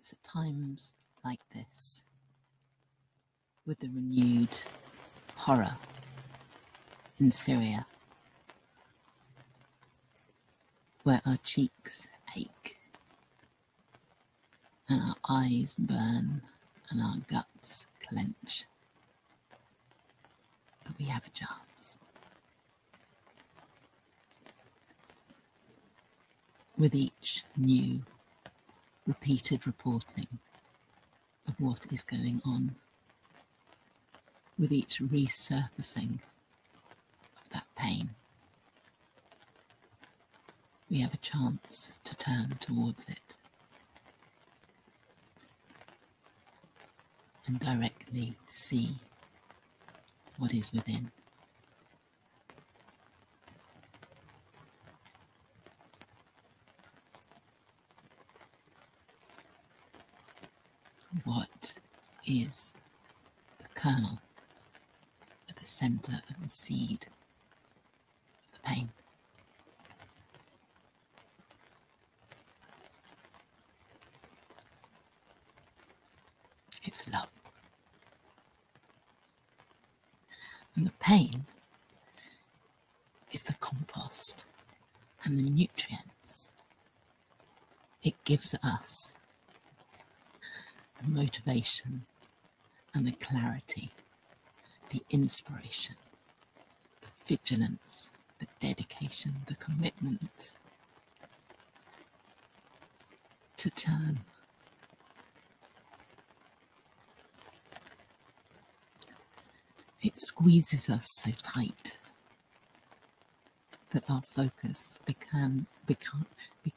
It's at times like this, with the renewed horror in Syria, where our cheeks ache and our eyes burn and our guts clench, that we have a chance. With each new repeated reporting of what is going on, with each resurfacing of that pain, we have a chance to turn towards it and directly see what is within. What is the kernel at the center of the seed of the pain? It's love. And the pain is the compost and the nutrients it gives us the motivation and the clarity, the inspiration, the vigilance, the dedication, the commitment to turn. It squeezes us so tight that our focus become, become, be,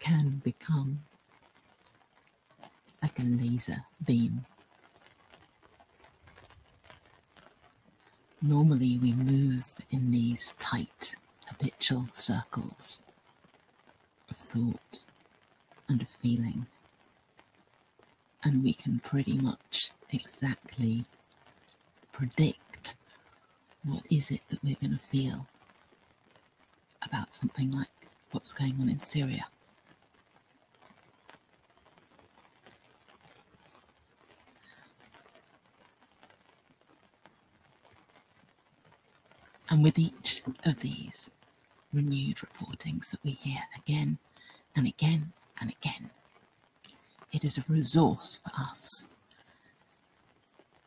can become like a laser beam. Normally, we move in these tight habitual circles of thought and of feeling, and we can pretty much exactly predict what is it that we're going to feel about something like what's going on in Syria. And with each of these renewed reportings that we hear again and again and again, it is a resource for us.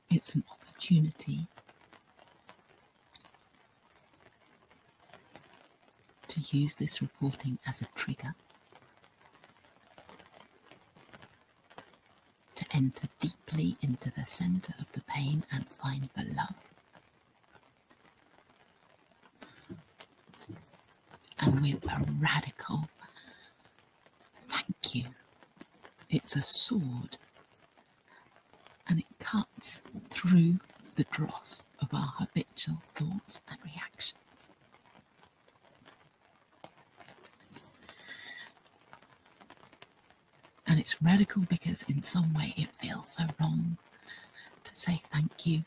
It's an opportunity to use this reporting as a trigger to enter deeply into the center of the pain and find the love. With a radical thank you, it's a sword and it cuts through the dross of our habitual thoughts and reactions. And it's radical because, in some way, it feels so wrong to say thank you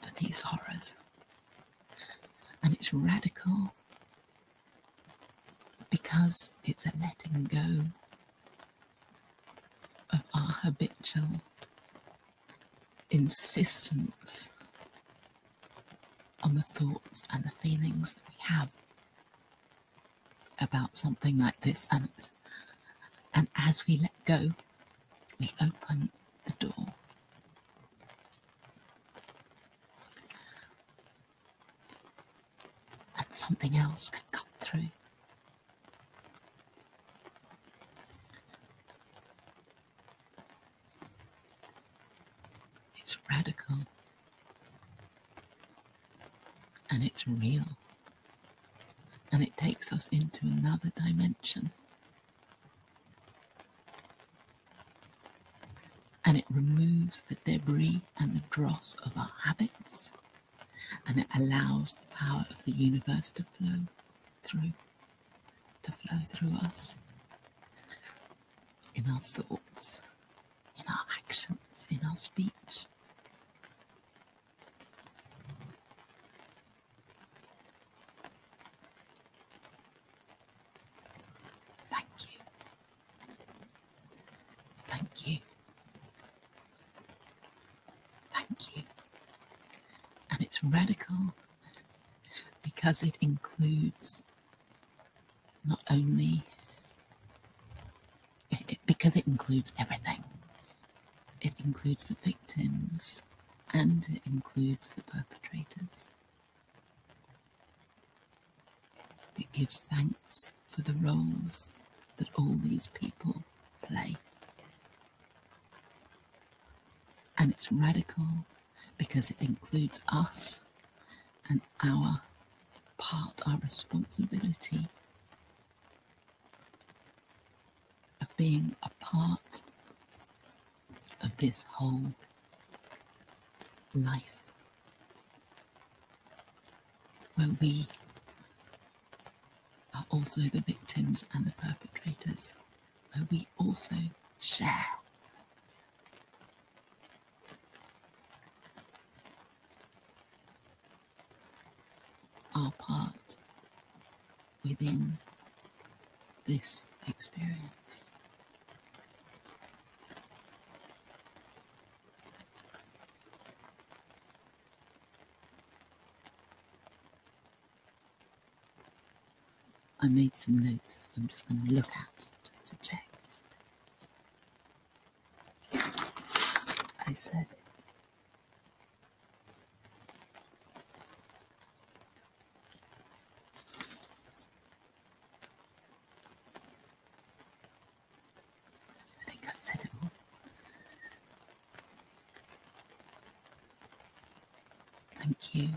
for these horrors. And it's radical because it's a letting go of our habitual insistence on the thoughts and the feelings that we have about something like this. And, and as we let go, we open the door. And something else can come through. It's radical. And it's real. And it takes us into another dimension. And it removes the debris and the dross of our habits. And it allows the power of the universe to flow through, to flow through us in our thoughts, in our actions, in our speech. Thank you. Thank you. Thank you. And radical because it includes not only it, because it includes everything. It includes the victims and it includes the perpetrators. It gives thanks for the roles that all these people play. And it's radical because it includes us and our part, our responsibility of being a part of this whole life where we are also the victims and the perpetrators, where we also share. Our part within this experience. I made some notes that I'm just going to look at just to check. I said I think I've said it all. Thank you.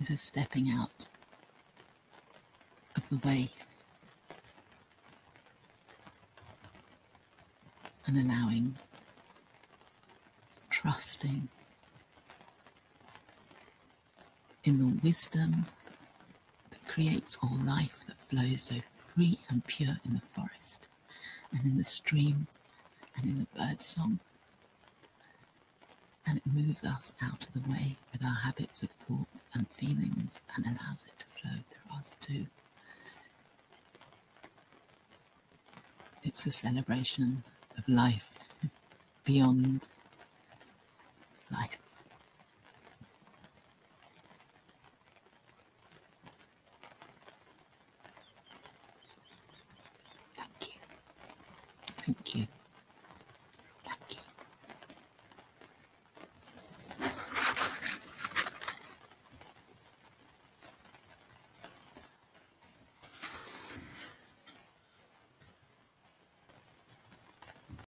Is a stepping out of the way and allowing, trusting in the wisdom that creates all life that flows so free and pure in the forest and in the stream and in the bird song. And it moves us out of the way with our habits of thoughts and feelings and allows it to flow through us too. It's a celebration of life beyond life. Thank you. Thank you.